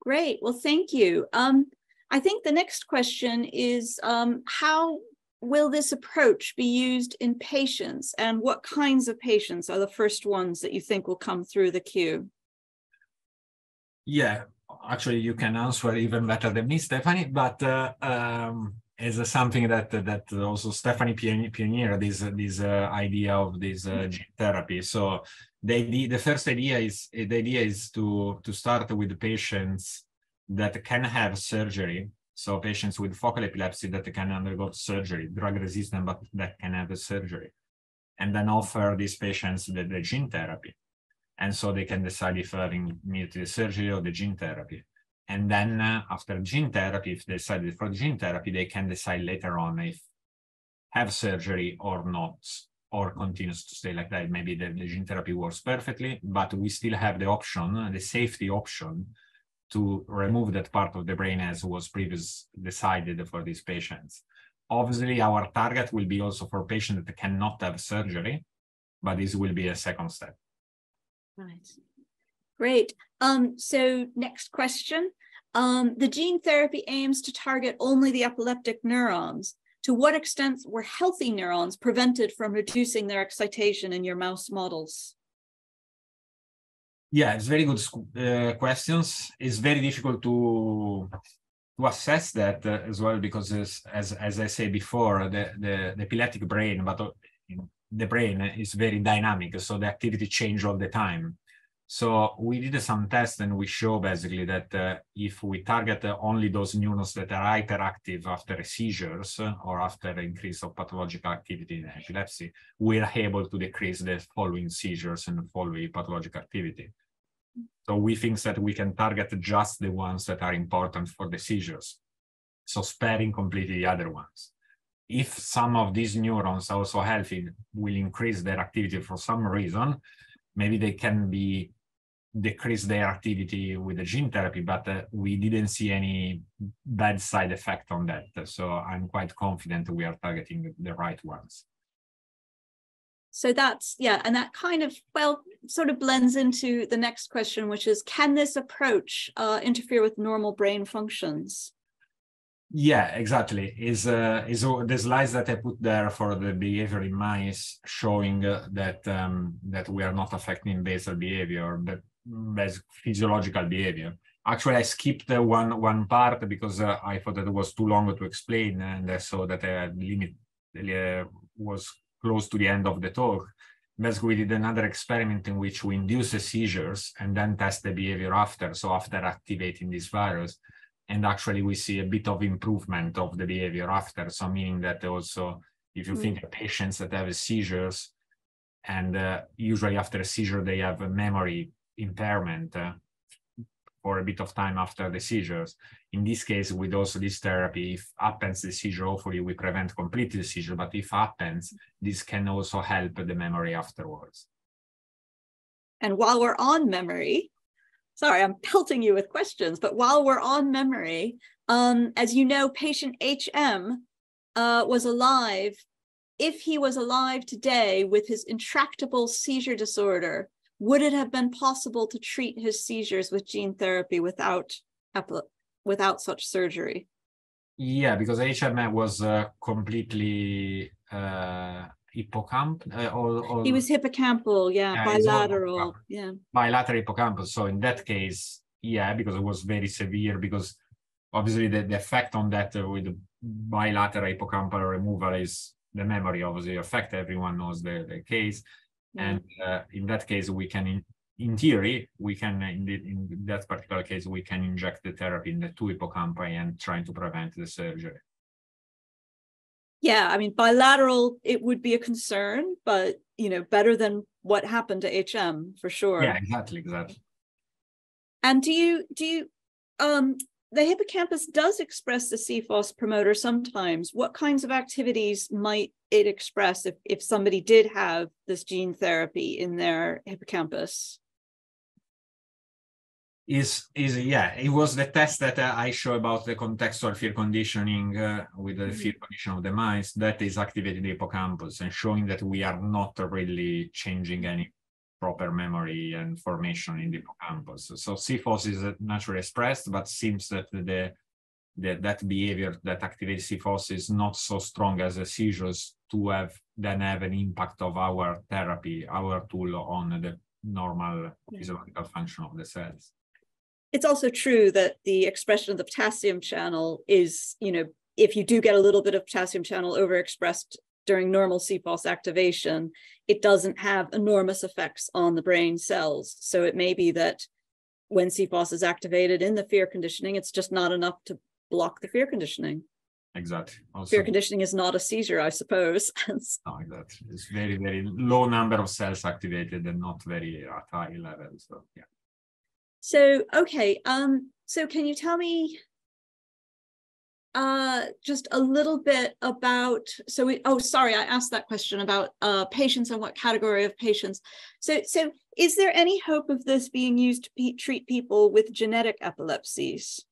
Great. Well, thank you. Um, I think the next question is um, how will this approach be used in patients and what kinds of patients are the first ones that you think will come through the queue?
Yeah, actually you can answer even better than me, Stephanie, but uh, um, is something that that also Stephanie pioneered this this uh, idea of this uh, gene therapy. So the the first idea is the idea is to to start with the patients that can have surgery. So patients with focal epilepsy that can undergo surgery, drug resistant, but that can have a surgery. And then offer these patients the, the gene therapy. And so they can decide if having immediately the surgery or the gene therapy. And then uh, after gene therapy, if they decided for gene therapy, they can decide later on if have surgery or not, or continues to stay like that. Maybe the, the gene therapy works perfectly, but we still have the option, the safety option to remove that part of the brain as was previously decided for these patients. Obviously, our target will be also for patients that cannot have surgery, but this will be a second step.
Right. Great. Um, so next question. Um, the gene therapy aims to target only the epileptic neurons. To what extent were healthy neurons prevented from reducing their excitation in your mouse models?
Yeah, it's very good uh, questions. It's very difficult to to assess that uh, as well because as, as I say before, the, the, the epileptic brain, but uh, the brain is very dynamic, so the activity change all the time. So we did some tests and we show basically that uh, if we target uh, only those neurons that are hyperactive after seizures or after increase of pathological activity in epilepsy, we are able to decrease the following seizures and following pathological activity. So we think that we can target just the ones that are important for the seizures. So sparing completely the other ones. If some of these neurons are also healthy, will increase their activity for some reason, maybe they can be decrease their activity with the gene therapy, but uh, we didn't see any bad side effect on that. So I'm quite confident we are targeting the right ones.
So that's, yeah, and that kind of, well, sort of blends into the next question, which is can this approach uh, interfere with normal brain functions?
Yeah, exactly. Is uh, is the slides that I put there for the behavior in mice showing uh, that um, that we are not affecting basal behavior, but basic physiological behavior. Actually, I skipped uh, one one part because uh, I thought that it was too long to explain, and I saw that the limit uh, was close to the end of the talk, basically we did another experiment in which we induce seizures and then test the behavior after. So after activating this virus, and actually we see a bit of improvement of the behavior after. So meaning that also, if you mm. think of patients that have seizures, and uh, usually after a seizure they have a memory impairment uh, for a bit of time after the seizures. In this case, with also this therapy, if happens the seizure, hopefully we prevent completely the seizure, but if happens, this can also help the memory afterwards.
And while we're on memory, sorry, I'm pelting you with questions, but while we're on memory, um, as you know, patient HM uh, was alive. If he was alive today with his intractable seizure disorder, would it have been possible to treat his seizures with gene therapy without without such surgery?
Yeah, because HMM was uh, completely uh, hippocamp. Uh, or, or,
he was hippocampal, yeah, yeah bilateral, yeah.
Bilateral hippocampal. So in that case, yeah, because it was very severe, because obviously the, the effect on that uh, with the bilateral hippocampal removal is the memory obviously affect everyone knows the, the case and uh, in that case, we can, in, in theory, we can, in, the, in that particular case, we can inject the therapy in the two hippocampi and trying to prevent the surgery.
Yeah, I mean, bilateral, it would be a concern, but, you know, better than what happened to HM for sure.
Yeah, exactly, exactly.
And do you, do you, um, the hippocampus does express the CFOS promoter sometimes. What kinds of activities might it express if, if somebody did have this gene therapy in their hippocampus?
Is is yeah, it was the test that uh, I show about the contextual fear conditioning uh, with the mm-hmm. fear condition of the mice that is activating the hippocampus and showing that we are not really changing any proper memory and formation in the hippocampus. So CFOS is naturally expressed, but seems that the, the that behavior that activates CFOS is not so strong as the seizures to have then have an impact of our therapy, our tool on the normal physiological function of the cells.
It's also true that the expression of the potassium channel is, you know, if you do get a little bit of potassium channel overexpressed during normal CFOS activation, it doesn't have enormous effects on the brain cells. So it may be that when CFOS is activated in the fear conditioning, it's just not enough to block the fear conditioning.
Exactly.
Also, fear conditioning is not a seizure, I suppose.
no, exactly. It's very, very low number of cells activated and not very at high levels. So yeah.
So okay. Um, so can you tell me uh, just a little bit about, so we, oh, sorry, I asked that question about uh, patients and what category of patients. So, so is there any hope of this being used to pe treat people with genetic epilepsies?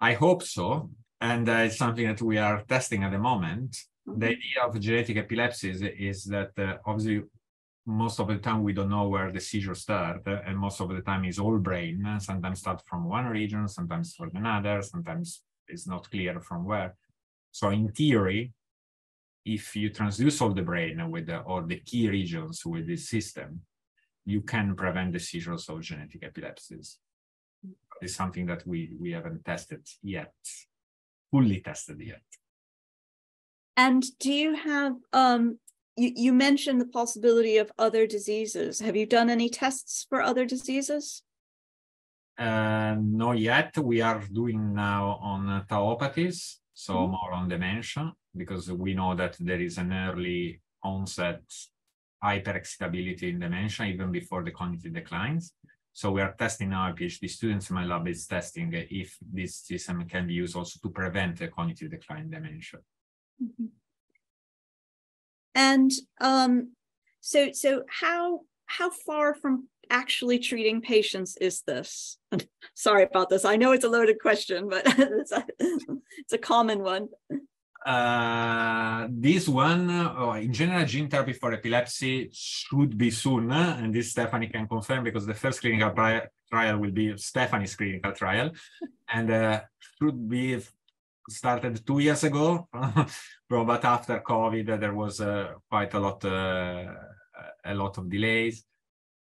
I hope so. And uh, it's something that we are testing at the moment. Mm -hmm. The idea of genetic epilepsies is that uh, obviously most of the time we don't know where the seizures start and most of the time is all brain. Sometimes start from one region sometimes from another sometimes it's not clear from where. So in theory if you transduce all the brain with the, or the key regions with this system you can prevent the seizures of genetic epilepsies. It's something that we we haven't tested yet fully tested yet.
And do you have um you, you mentioned the possibility of other diseases. Have you done any tests for other diseases?
Uh, not yet. We are doing now on tauopathies, so mm -hmm. more on dementia, because we know that there is an early onset hyperexcitability in dementia even before the cognitive declines. So we are testing now, PhD students in my lab is testing if this system can be used also to prevent the cognitive decline dementia. Mm -hmm.
And um, so, so how how far from actually treating patients is this? Sorry about this. I know it's a loaded question, but it's a, it's a common one.
Uh, this one, oh, in general, gene therapy for epilepsy should be soon, and this Stephanie can confirm because the first clinical trial will be Stephanie's clinical trial, and uh, should be started two years ago, but after COVID, there was uh, quite a lot, uh, a lot of delays,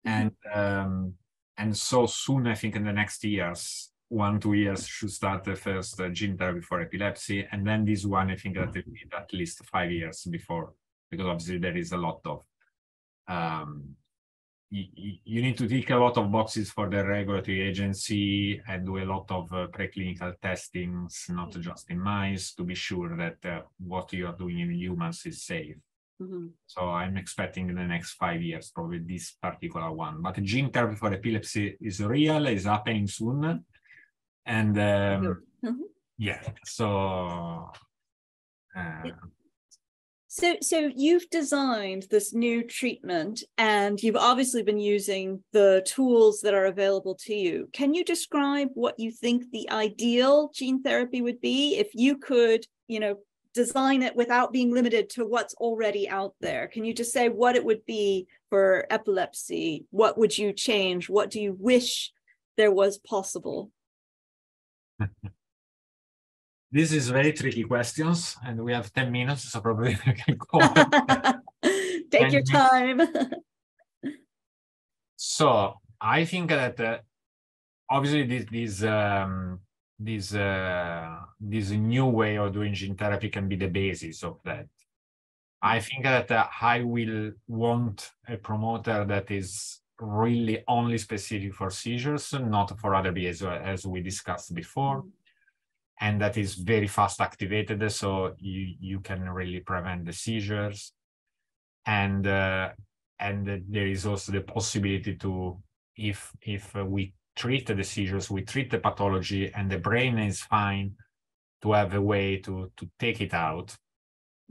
mm-hmm. and um, and so soon, I think in the next years, one two years should start the first uh, gene therapy for epilepsy, and then this one, I think that it will at least five years before, because obviously there is a lot of um, you, need to tick a lot of boxes for the regulatory agency and do a lot of uh, preclinical testings, not just in mice, to be sure that uh, what you are doing in humans is safe. Mm-hmm. So I'm expecting in the next five years, probably this particular one. But gene therapy for epilepsy is real, is happening soon. And um, mm-hmm. yeah, so uh,
so, so you've designed this new treatment and you've obviously been using the tools that are available to you. Can you describe what you think the ideal gene therapy would be if you could, you know, design it without being limited to what's already out there? Can you just say what it would be for epilepsy? What would you change? What do you wish there was possible?
This is very tricky questions, and we have 10 minutes, so probably we can go.
Take your time.
so I think that uh, obviously this this um, this uh, this new way of doing gene therapy can be the basis of that. I think that uh, I will want a promoter that is really only specific for seizures, not for other behaviors, as we discussed before. Mm and that is very fast activated so you you can really prevent the seizures and uh, and there is also the possibility to if if we treat the seizures we treat the pathology and the brain is fine to have a way to to take it out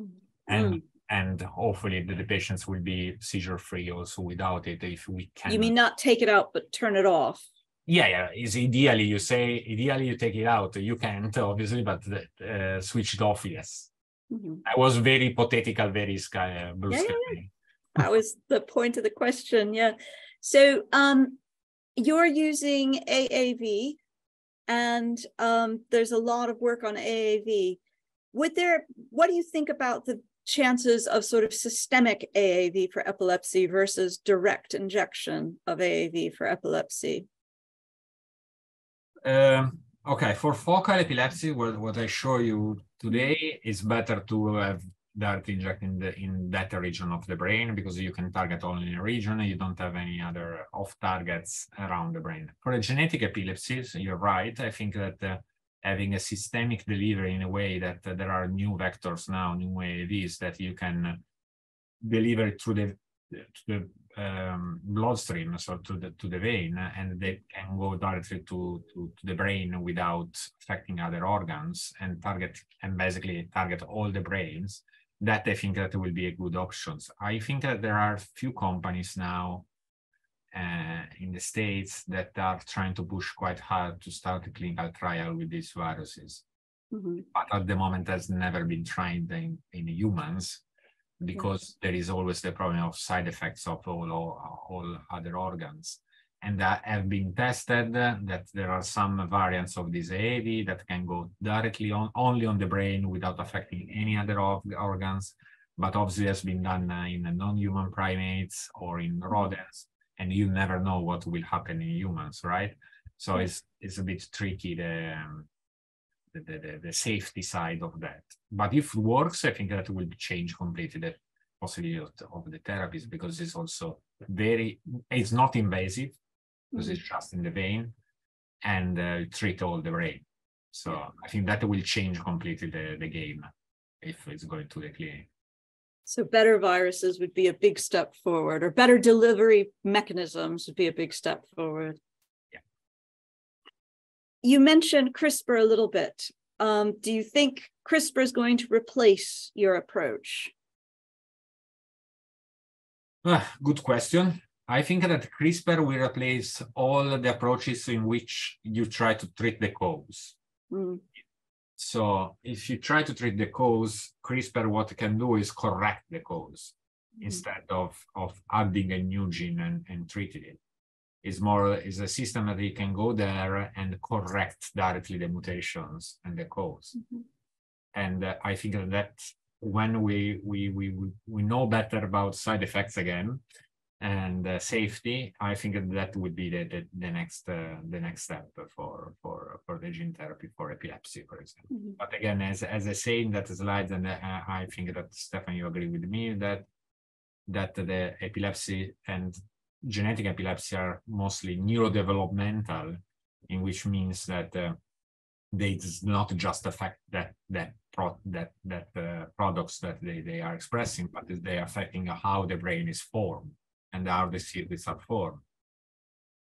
mm. and mm. and hopefully the, the, patients will be seizure free also without it if we can
you mean not take it out but turn it off
yeah yeah is ideally you say ideally you take it out you can't obviously but uh, switch it off yes mm-hmm. i was very hypothetical very sky uh, blue yeah, sky. Yeah, yeah.
that was the point of the question yeah so um you're using aav and um there's a lot of work on aav would there what do you think about the chances of sort of systemic AAV for epilepsy versus direct injection of AAV for epilepsy?
Um, okay, for focal epilepsy, what, what I show you today is better to have direct inject in the in that region of the brain because you can target only a region. You don't have any other off targets around the brain. For the genetic epilepsies you're right. I think that uh, having a systemic delivery in a way that uh, there are new vectors now new AAVs that you can deliver through the to the um, bloodstream, so to the to the vein, and they can go directly to, to, to the brain without affecting other organs and target and basically target all the brains. That I think that will be a good options. I think that there are few companies now uh, in the states that are trying to push quite hard to start a clinical trial with these viruses. Mm-hmm. But at the moment, has never been tried in, in humans Mm. because there is always the problem of side effects of all, all, all other organs. And that have been tested that there are some variants of this AAV that can go directly on only on the brain without affecting any other of organs. But obviously, has been done uh, in non-human primates or in mm. rodents, and you never know what will happen in humans, right? So mm. it's it's a bit tricky the, um, the, the, the, safety side of that. But if it works, I think that will change completely the possibility of, of the therapies because it's also very, it's not invasive because mm-hmm. it's just in the vein and uh, treat all the brain. So. I think that will change completely the, the game if it's going to the clinic.
So better viruses would be a big step forward, or better delivery mechanisms would be a big step forward you mentioned CRISPR a little bit. Um, do you think CRISPR is going to replace your approach?
Uh, good question. I think that CRISPR will replace all the approaches in which you try to treat the cause. Mm. So if you try to treat the cause, CRISPR what it can do is correct the cause mm. instead of, of adding a new gene and, and treating it is more is a system that you can go there and correct directly the mutations and the cause. Mm-hmm. And uh, I think that when we we we we know better about side effects again and uh, safety, I think that would be the the, the next uh, the next step for for for the gene therapy for epilepsy, for example. Mm-hmm. But again, as as I say in that slide, and uh, I think that Stefan, you agree with me that that the epilepsy and genetic epilepsy are mostly neurodevelopmental, in which means that uh, they does not just affect that that pro- that that uh, products that they, they are expressing, but they are affecting how the brain is formed and how the circuits are formed.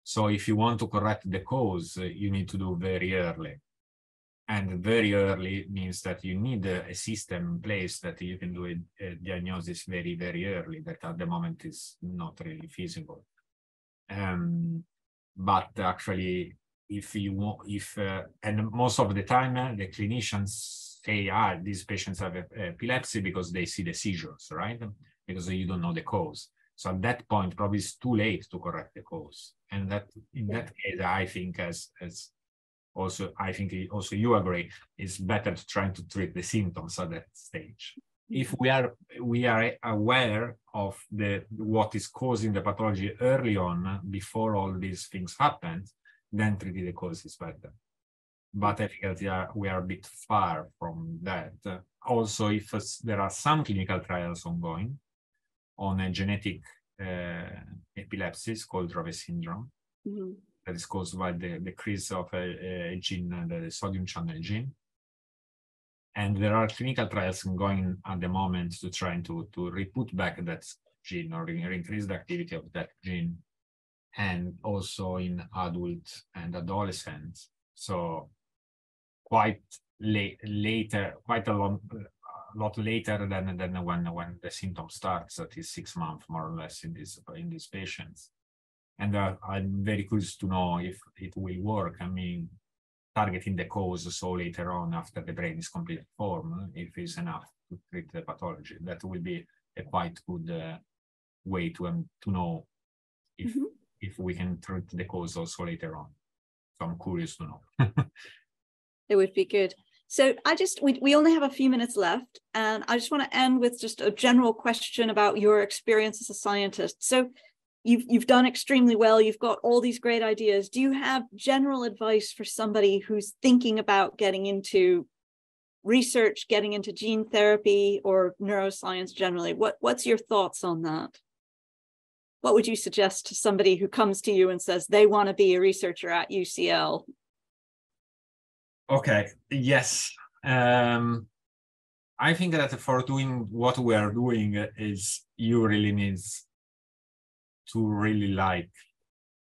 So if you want to correct the cause, uh, you need to do very early. And very early means that you need a, system in place that you can do a, a, diagnosis very, very early, that at the moment is not really feasible. Um, but actually, if you want, if, uh, and most of the time, uh, the clinicians say, ah, these patients have epilepsy because they see the seizures, right? Because you don't know the cause. So at that point, probably it's too late to correct the cause. And that in that case, I think as as also I think also you agree, it's better to try to treat the symptoms at that stage. If we are we are aware of the what is causing the pathology early on, before all these things happen, then treating the cause is better. But I think that we are, we are a bit far from that. Also, if there are some clinical trials ongoing, on a genetic uh, epilepsy called Dravet syndrome mm-hmm. That is caused by the decrease of a, a gene, uh, the sodium channel gene. And there are clinical trials going at the moment to try to, to re-put back that gene or increase the activity of that gene and also in adult and adolescents. So quite late, later, quite a long, a lot later than than when when the symptom starts. That is six months more or less in this in these patients. And uh, I'm very curious to know if it will work. I mean, targeting the cause so later on after the brain is completely formed, if it's enough to treat the pathology, that will be a quite good uh, way to um, to know if mm-hmm. if we can treat the cause also later on. So I'm curious to know.
it would be good. So I just, we, we only have a few minutes left, and I just want to end with just a general question about your experience as a scientist. So you've, you've done extremely well. You've got all these great ideas. Do you have general advice for somebody who's thinking about getting into research, getting into gene therapy or neuroscience generally? What, what's your thoughts on that? What would you suggest to somebody who comes to you and says they want to be a researcher at UCL?
Okay, yes. Um, I think that for doing what we are doing is you really need to really like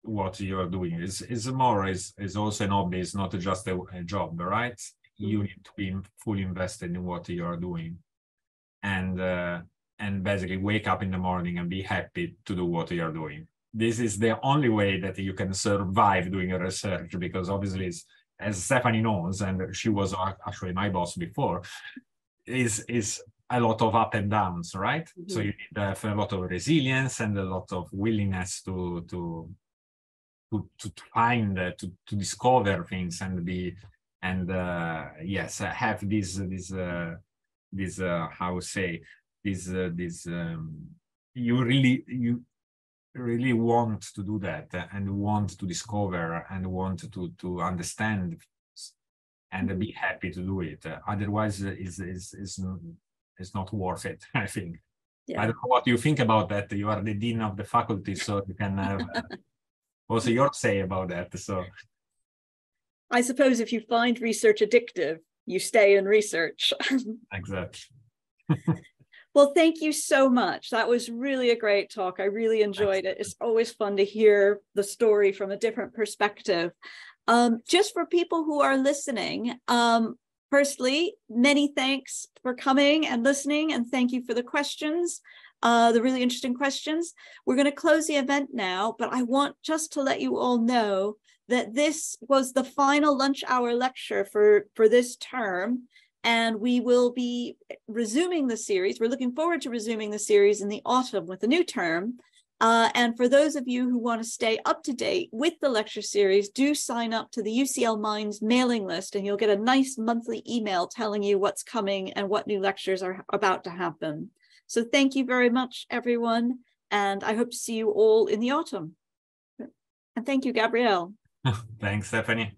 what you are doing. It's, it's more, is is also an hobby, it's not just a, a job, right? You mm-hmm. need to be fully invested in what you are doing. And uh, and basically wake up in the morning and be happy to do what you are doing. This is the only way that you can survive doing a research because obviously as Stephanie knows, and she was actually my boss before, is is a lot of up and downs, right? Mm-hmm. So you need to have a lot of resilience and a lot of willingness to to to to, find uh, to to discover things and be and uh, yes have this this uh, this uh, how say this uh, this um, you really you really want to do that and want to discover and want to to understand and be happy to do it otherwise is is is it's not worth it i think yeah. i don't know what you think about that you are the dean of the faculty so you can have uh, also your say about that so
i suppose if you find research addictive you stay in research
exactly
Well, thank you so much. That was really a great talk. I really enjoyed it. It's always fun to hear the story from a different perspective. Um, just for people who are listening, um, firstly, many thanks for coming and listening, and thank you for the questions, uh, the really interesting questions. We're going to close the event now, but I want just to let you all know that this was the final lunch hour lecture for, for this term and we will be resuming the series. We're looking forward to resuming the series in the autumn with a new term. Uh, and for those of you who want to stay up to date with the lecture series, do sign up to the UCL Minds mailing list and you'll get a nice monthly email telling you what's coming and what new lectures are about to happen. So thank you very much, everyone. And I hope to see you all in the autumn. And thank you, Gabriele.
Thanks, Stephanie.